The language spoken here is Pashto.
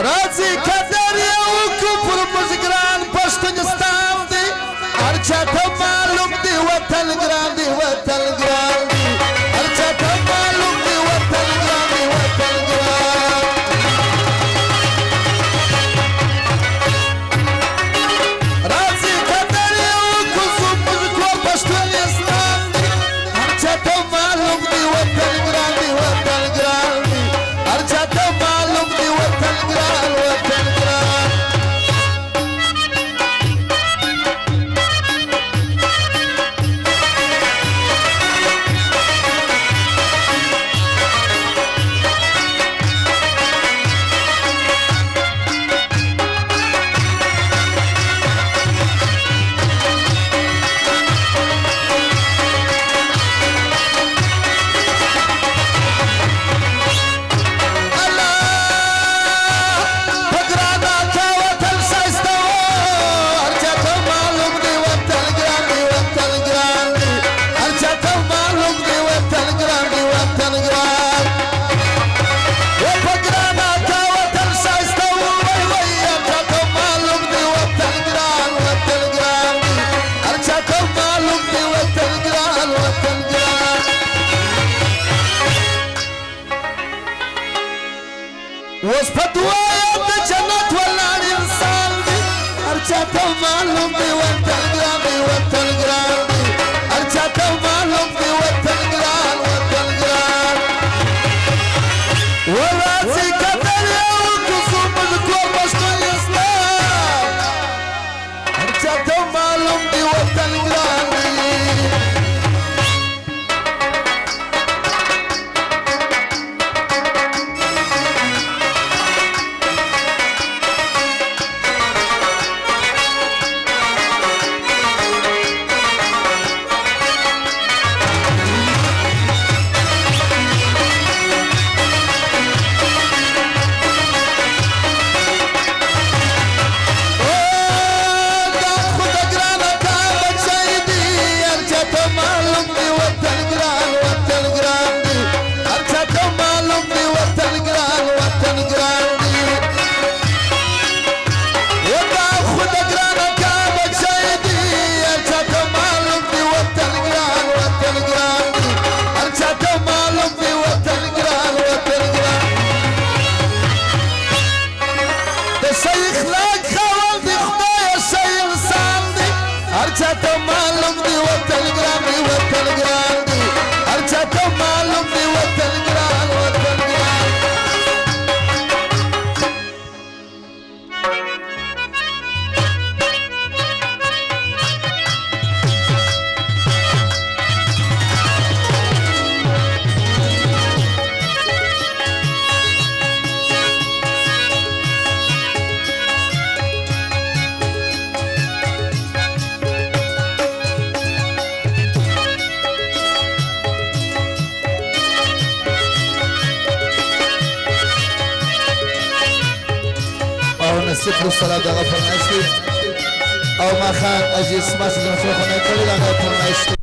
Razi Kazarian! اوس په دعا د جنت ولر انسان دی هر چا ته معلوم دی Marcha tomar صفر الصلاة دغه فرمایش دی او ما خان عزیز ما چې د مشر خونه کړی دغه فرمایش دی